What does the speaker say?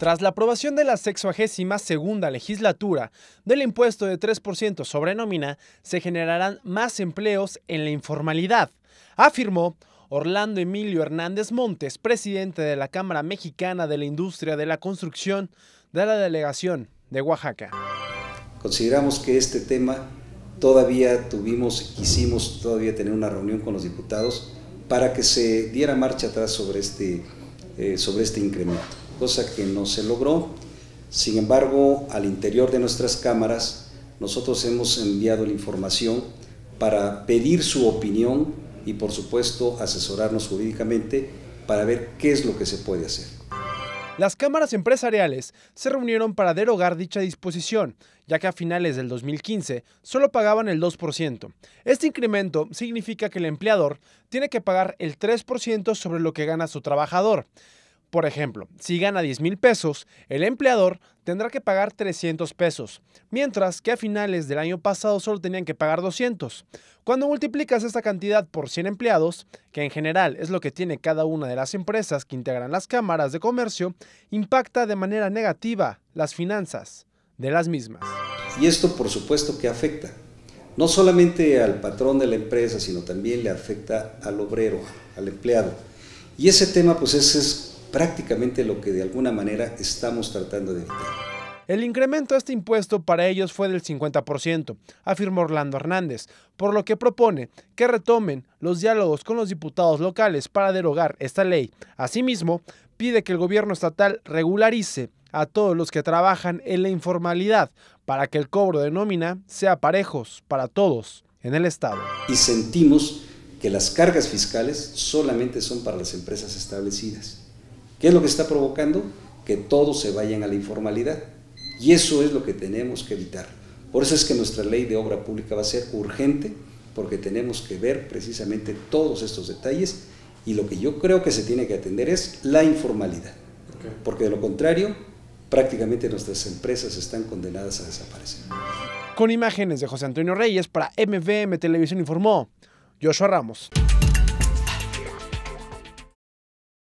Tras la aprobación de la 62 segunda legislatura del impuesto de 3% sobre nómina, se generarán más empleos en la informalidad, afirmó Orlando Emilio Hernández Montes, presidente de la Cámara Mexicana de la Industria de la Construcción de la Delegación de Oaxaca. Consideramos que este tema todavía tuvimos, quisimos todavía tener una reunión con los diputados para que se diera marcha atrás sobre este, eh, sobre este incremento cosa que no se logró. Sin embargo, al interior de nuestras cámaras, nosotros hemos enviado la información para pedir su opinión y, por supuesto, asesorarnos jurídicamente para ver qué es lo que se puede hacer. Las cámaras empresariales se reunieron para derogar dicha disposición, ya que a finales del 2015 solo pagaban el 2%. Este incremento significa que el empleador tiene que pagar el 3% sobre lo que gana su trabajador. Por ejemplo, si gana 10 mil pesos, el empleador tendrá que pagar 300 pesos, mientras que a finales del año pasado solo tenían que pagar 200. Cuando multiplicas esta cantidad por 100 empleados, que en general es lo que tiene cada una de las empresas que integran las cámaras de comercio, impacta de manera negativa las finanzas de las mismas. Y esto por supuesto que afecta, no solamente al patrón de la empresa, sino también le afecta al obrero, al empleado. Y ese tema pues es prácticamente lo que de alguna manera estamos tratando de evitar. El incremento de este impuesto para ellos fue del 50%, afirmó Orlando Hernández, por lo que propone que retomen los diálogos con los diputados locales para derogar esta ley. Asimismo, pide que el gobierno estatal regularice a todos los que trabajan en la informalidad para que el cobro de nómina sea parejos para todos en el Estado. Y sentimos que las cargas fiscales solamente son para las empresas establecidas ¿Qué es lo que está provocando? Que todos se vayan a la informalidad. Y eso es lo que tenemos que evitar. Por eso es que nuestra ley de obra pública va a ser urgente, porque tenemos que ver precisamente todos estos detalles y lo que yo creo que se tiene que atender es la informalidad. Porque de lo contrario, prácticamente nuestras empresas están condenadas a desaparecer. Con imágenes de José Antonio Reyes para MVM Televisión informó Joshua Ramos.